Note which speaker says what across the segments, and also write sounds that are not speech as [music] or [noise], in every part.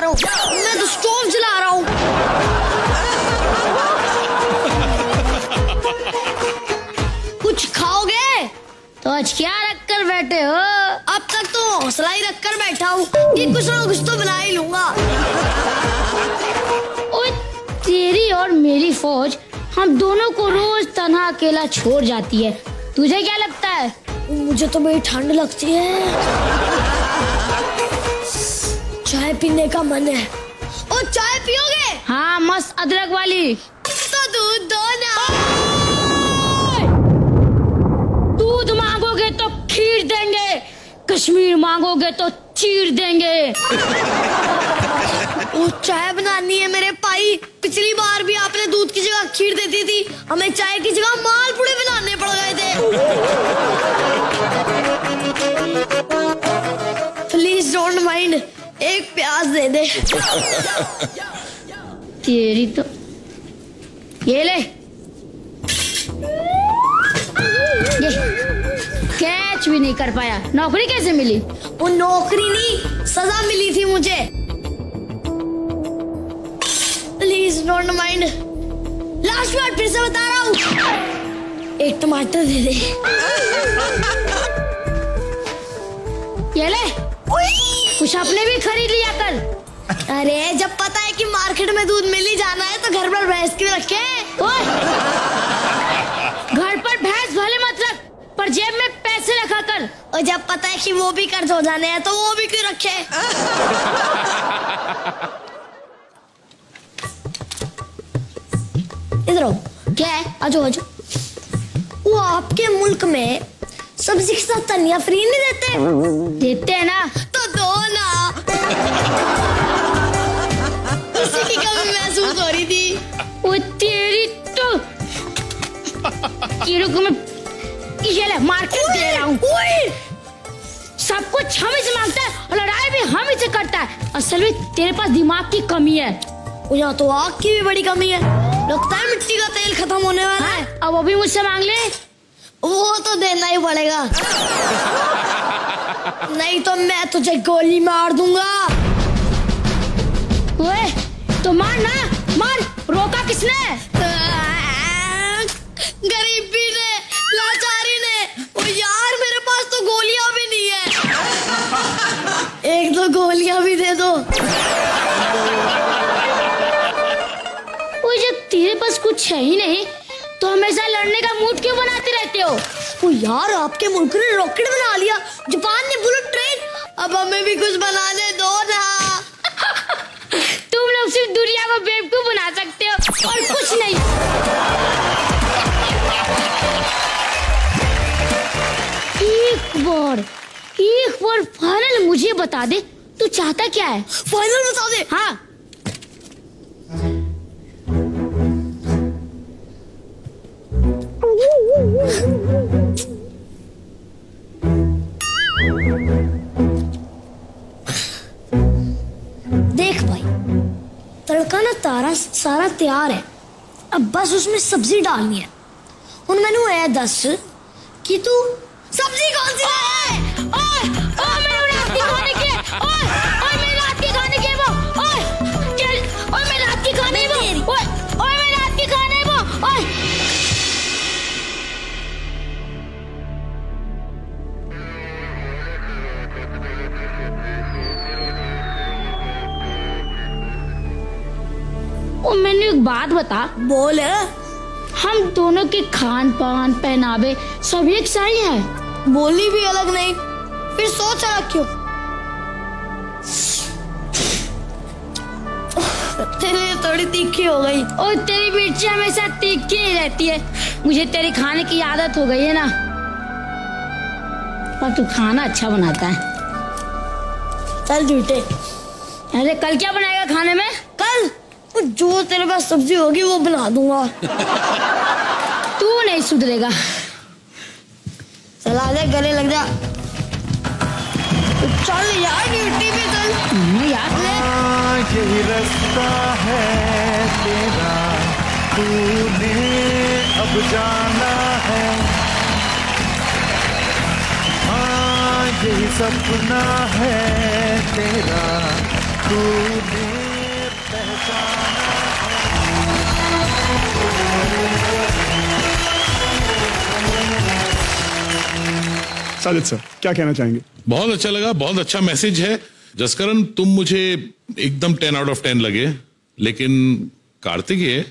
Speaker 1: रहा
Speaker 2: हूँ। मैं तो स्टोव जला रहा हूँ। कुछ खाओगे?
Speaker 1: तो आज क्या रख कर बैठे हो?
Speaker 2: अब तक तो हौसला ही रख कर बैठा हूँ कि कुछ ना कुछ तो बना ही लूँगा।
Speaker 1: तेरी और मेरी फौज, हम दोनों को रोज तनहा अकेला छोड़ जाती है। तुझे क्या लगता है?
Speaker 2: मुझे तो बड़ी ठंड लगती है। चाय पीने का मन है। और चाय पियोगे?
Speaker 1: हाँ मस्त अदरक वाली।
Speaker 2: तो दूध दो ना।
Speaker 1: दूध मांगोगे तो खीर देंगे। कश्मीर मांगोगे तो चीर देंगे।
Speaker 2: वो चाय बनानी है मेरे पाई पिछली बार भी आपने दूध की जगह खीर देती थी। हमें चाय की जगह मालपुड़े बनाने दे
Speaker 1: तेरी तो ये ले ये कैच भी नहीं कर पाया नौकरी कैसे मिली
Speaker 2: वो नौकरी नहीं सजा मिली थी मुझे। प्लीज़ डोंट माइंड लास्ट बार फिर से बता रहा हूँ। एक टमाटर दे दे।
Speaker 1: ये ले कुछ अपने भी खरीद लिया कर
Speaker 2: अरे जब पता है कि मार्केट में दूध मिल ही जाना है तो घर पर भैंस क्यों रखे?
Speaker 1: घर पर भैंस भले मत रख पर जेब में पैसे रखा कर।
Speaker 2: और जब पता है कि वो भी कर्ज हो जाने हैं तो वो भी क्यों रखे? इधर आओ।
Speaker 1: क्या है?
Speaker 2: आजो आजो वो आपके मुल्क में सब्ज़ी के साथ धनिया फ्री नहीं देते? [laughs]
Speaker 1: देते हैं ना?
Speaker 2: तो
Speaker 1: कीड़ों को मैं ये ले मार्केट दे रहा हूँ। सब कुछ हम ही से माँगता है और लड़ाई भी हम ही से करता है। असल में तेरे पास दिमाग की कमी है।
Speaker 2: यहाँ तो आग की भी बड़ी कमी है। लगता है मिट्टी का तेल खत्म होने वाला है
Speaker 1: अब वो भी मुझसे मांग ले।
Speaker 2: वो तो देना ही पड़ेगा। नहीं तो मैं तुझे गोली मार दूँगा।
Speaker 1: ओए तो मार ना मार। रोका किसने?
Speaker 2: गरीबी ने लाचारी ने ओ यार मेरे पास तो गोलियाँ भी नहीं है। एक दो गोलियाँ भी दे दो।
Speaker 1: वो जब तेरे पास कुछ है ही नहीं तो हमेशा लड़ने का मूड क्यों बनाते रहते हो?
Speaker 2: ओ यार आपके मुल्क ने रॉकेट बना लिया जापान ने बुलेट ट्रेन। अब हमें भी कुछ बनाने दो ना। [laughs]
Speaker 1: तुम लोग सिर्फ़ दुनिया को बेवकूफ़ बना सकते हो और कुछ नहीं। बार एक बार फाइनल मुझे बता दे तू चाहता क्या है?
Speaker 2: फाइनल बता दे।
Speaker 1: हाँ।
Speaker 2: देख भाई तड़का ना तारा सारा तैयार है। अब बस उसमें सब्ज़ी डालनी है। हूँ मैं ए दस कि तू सब्ज़ी कौन सी है?
Speaker 1: ओए ओए मेरे रात की खाने के ओए ओए मेरे रात की खाने के वो ओए चल ओए मेरे रात की खाने वो ओए ओए मेरे रात की खाने वो ओए। ओ मैंने एक बात बता।
Speaker 2: बोल।
Speaker 1: हम दोनों के खान पान पहनावे सब एक सा ही है।
Speaker 2: बोली भी अलग नहीं फिर सोच अलग क्यों? तेरे थोड़ी तीखी हो गई।
Speaker 1: और तेरी मिर्ची हमेशा तीखी ही रहती है। मुझे तेरी खाने की आदत हो गई है ना। और तू खाना अच्छा बनाता है।
Speaker 2: चल झूठे
Speaker 1: अरे कल क्या बनाएगा खाने में?
Speaker 2: कल? जो तेरे पास सब्ज़ी होगी वो बना दूँगा।
Speaker 1: तू नहीं सुधरेगा।
Speaker 2: चला जा गले लग जा। चल यार ड्यूटी पे चल।
Speaker 1: यार
Speaker 3: हाँ, यही रास्ता है तेरा। तूने अब जाना है। हाँ यही सपना है तेरा। तूने पहचाना
Speaker 4: साजिद सर क्या कहना चाहेंगे?
Speaker 5: बहुत अच्छा लगा बहुत अच्छा मैसेज है। जसकरण तुम मुझे एकदम टेन आउट ऑफ़ टेन लगे लेकिन कार्तिकेय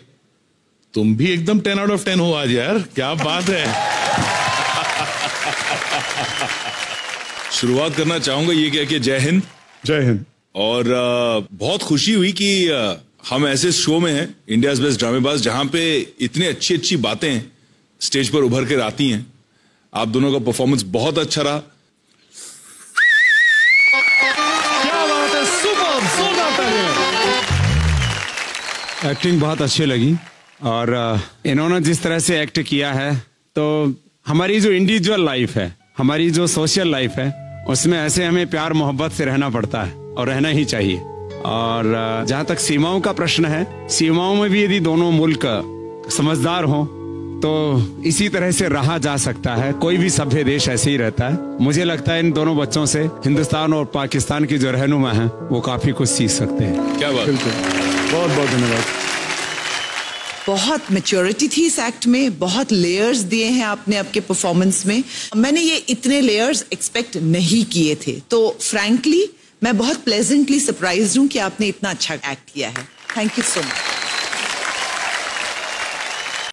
Speaker 5: तुम भी एकदम टेन आउट ऑफ़ टेन हो आज यार क्या बात है। [laughs]
Speaker 6: शुरुआत करना चाहूँगा ये क्या कि जय हिंद।
Speaker 4: जय हिंद।
Speaker 6: और बहुत खुशी हुई कि हम ऐसे शो में हैं इंडिया बेस्ट ड्रामेबाज जहाँ पे इतनी अच्छी अच्छी बातें स्टेज पर उभर कर आती हैं। आप दोनों का परफॉर्मेंस बहुत अच्छा रहा।
Speaker 4: क्या बात है सुपर जोरदार
Speaker 7: एक्टिंग बहुत अच्छी लगी। और इन्होंने जिस तरह से एक्ट किया है तो हमारी जो इंडिविजुअल लाइफ है हमारी जो सोशल लाइफ है उसमें ऐसे हमें प्यार मोहब्बत से रहना पड़ता है और रहना ही चाहिए। और जहाँ तक सीमाओं का प्रश्न है सीमाओं में भी यदि दोनों मुल्क समझदार हों तो इसी तरह से रहा जा सकता है। कोई भी सभ्य देश ऐसे ही रहता है। मुझे लगता है इन दोनों बच्चों से हिंदुस्तान और पाकिस्तान की जो रहनुमा है वो काफ़ी कुछ सीख सकते हैं।
Speaker 6: क्या बात।
Speaker 4: बिल्कुल। बहुत बहुत धन्यवाद।
Speaker 8: बहुत मेच्योरिटी थी इस एक्ट में बहुत लेयर्स दिए हैं आपने आपके परफॉर्मेंस में। मैंने ये इतने लेयर्स एक्सपेक्ट नहीं किए थे। तो फ्रैंकली मैं बहुत प्लेजेंटली सरप्राइज़ हूँ कि आपने इतना अच्छा एक्ट किया है। Thank you so much